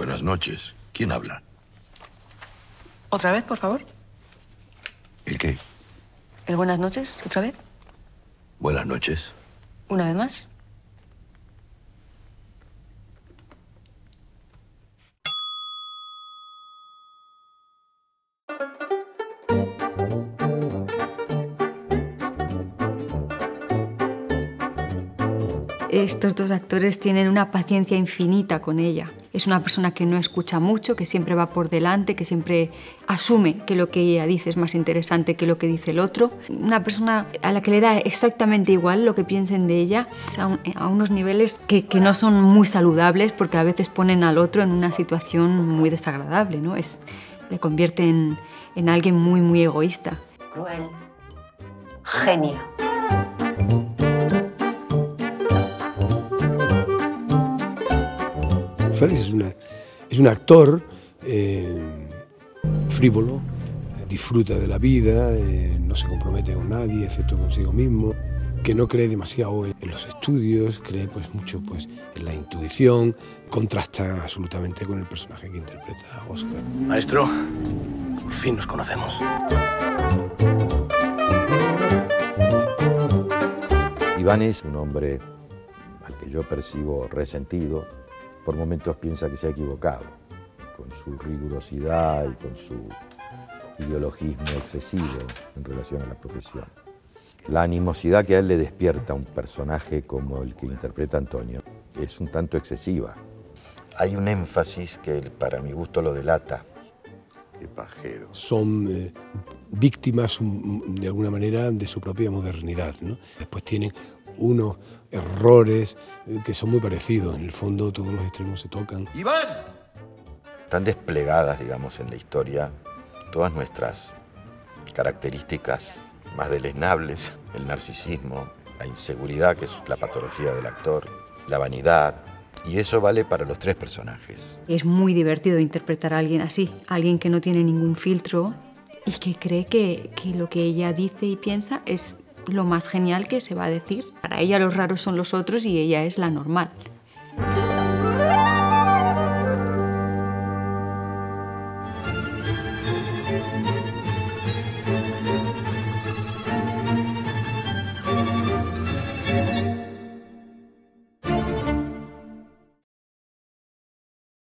Buenas noches. ¿Quién habla? ¿Otra vez, por favor? ¿El qué? ¿El buenas noches? ¿Otra vez? Buenas noches. ¿Una vez más? Estos dos actores tienen una paciencia infinita con ella. Es una persona que no escucha mucho, que siempre va por delante, que siempre asume que lo que ella dice es más interesante que lo que dice el otro. Una persona a la que le da exactamente igual lo que piensen de ella, a, unos niveles que, no son muy saludables porque a veces ponen al otro en una situación muy desagradable, ¿no? Es, le convierte en, en alguien muy, muy egoísta. Cruel. Genio. Félix es, una, es un actor eh, frívolo, disfruta de la vida, eh, no se compromete con nadie, excepto consigo mismo, que no cree demasiado en, los estudios, cree pues mucho pues en la intuición, contrasta absolutamente con el personaje que interpreta a Oscar. Maestro, por fin nos conocemos. Iván es un hombre al que yo percibo resentido, por momentos piensa que se ha equivocado, con su rigurosidad y con su ideologismo excesivo en relación a la profesión. La animosidad que a él le despierta un personaje como el que interpreta Antonio es un tanto excesiva. Hay un énfasis que para mi gusto lo delata. Qué pajero. Son eh, víctimas de alguna manera de su propia modernidad. ¿no? Después tienen unos errores eh, que son muy parecidos. En el fondo todos los extremos se tocan. ¡Iván! Están desplegadas, digamos, en la historia todas nuestras características más deleznables, el narcisismo, la inseguridad, que es la patología del actor, la vanidad, y eso vale para los tres personajes. Es muy divertido interpretar a alguien así, alguien que no tiene ningún filtro y que cree que, que lo que ella dice y piensa es lo más genial que se va a decir. Para ella los raros son los otros y ella es la normal.